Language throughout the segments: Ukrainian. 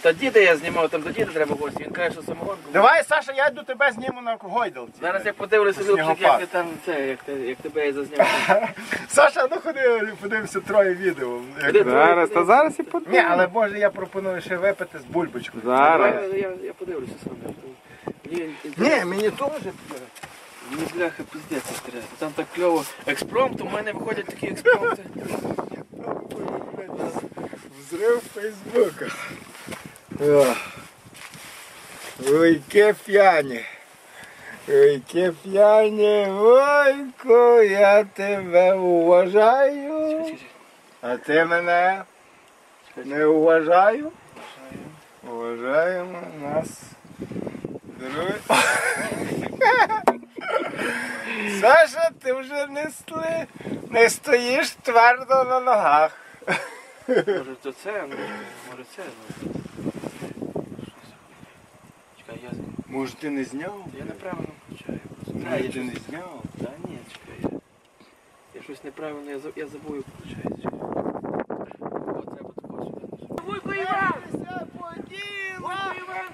Та діда я знімав, там до діда треба гості. Він каже, що самогонку. Давай, Саша, я йду тебе зніму на гойдалці. Зараз я подивлюся, Любчик, як ти там це, як, ти, як тебе я зазнімав. Саша, ну ходи, подивимося троє відео. Як- Ходи, Зараз, та зараз і Ні, подивимось. але може я пропоную ще випити з бульбочкою. Зараз. Я, я, я подивлюся сам. Мені, Ні, мені теж. мені бляха пиздець треба. Там так кльово. Експромт, у мене виходять такі експромти. Взрив Фейсбука. Ой, ке п'яні. Ой, ке п'яні, ойко, я тебе уважаю. А ти мене не уважаю? Уважаємо нас. Друзі. Саша, ти вже не, сли... не стоїш твердо на ногах. Може то це, може це. Ну. Чекай, я, Може ти не зняв? я неправильно включаю. Може я ти не зняв? Та ні, чекай. Я, я щось неправильно, я, за- я включається. Чекай. О, треба такого сюди. Вуйко Іван! Вуйко Іван,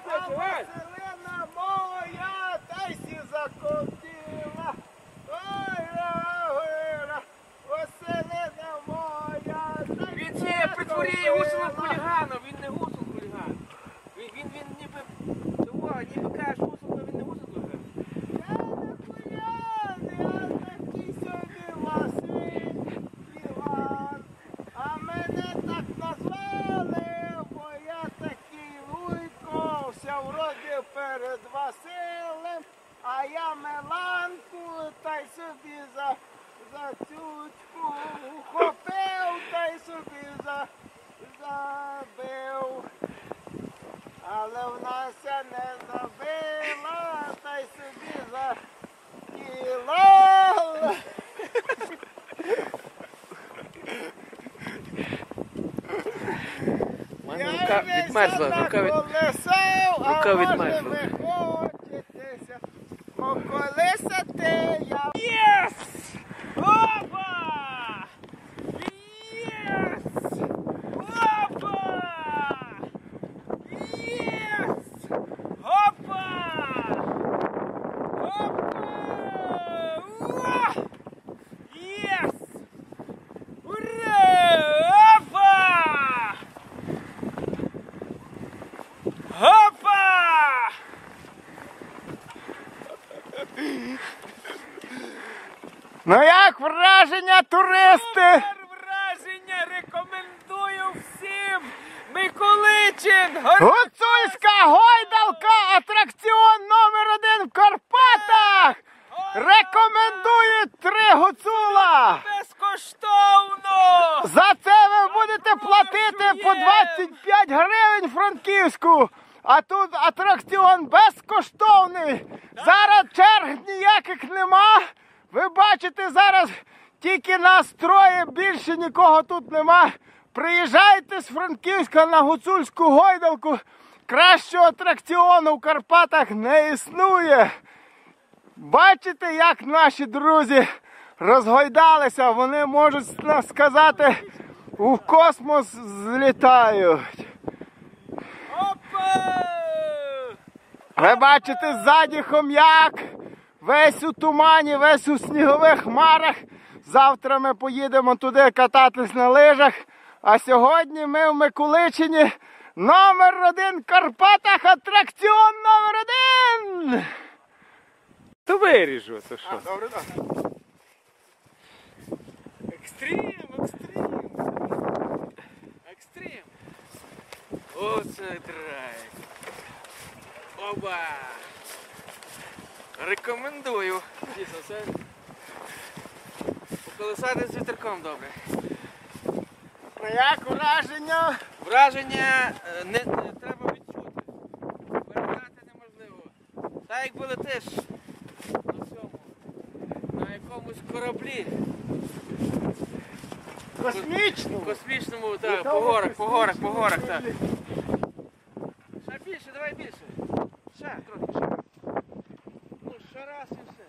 того, ніби каже гусел, він не гусел хуліган. Я не п'яний, а такий собі Василь Іван. А мене так назвали, бо я такий луйко, вся вроді перед Василем, а я Меланку та й собі за, за тютьку ухопив, та й собі за, Вона ся не забила, та й собі. У мене рука відмерзла, рука від... рука відмерзла. Хочетеся поколисати я. Yes! Ну як враження, туристи? враження рекомендую всім! Миколичин! Гуцульська гойдалка, атракціон номер один в Карпатах! Рекомендують три гуцула! Безкоштовно! За це ви будете платити по 25 гривень франківську. А тут атракціон безкоштовний. Зараз черг ніяких нема. Ви бачите, зараз тільки нас троє, більше нікого тут нема. Приїжджайте з Франківська на гуцульську гойдалку. Кращого атракціону в Карпатах не існує. Бачите, як наші друзі розгойдалися, вони можуть сказати, у космос злітають. Ви бачите ззаді Хом'як, весь у тумані, весь у снігових хмарах. Завтра ми поїдемо туди кататись на лижах. А сьогодні ми в Микуличині номер один в Карпатах, атракціон номер один. То виріжу, це що? Добре, добре. Екстрім, екстрім! Екстрім! Оце! Оба! Рекомендую! Дійсно, це поколесати з вітерком добре. Ну як враження? Враження е, не, не треба відчути. Передати неможливо. Так якби летиш на цьому, на якомусь кораблі. Космічно. Космічному, так, по горах, по горах, по горах, так. Ще більше, давай більше. Трохи, ще. Ну, ще раз і все.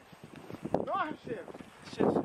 Ноги. Ще, ще.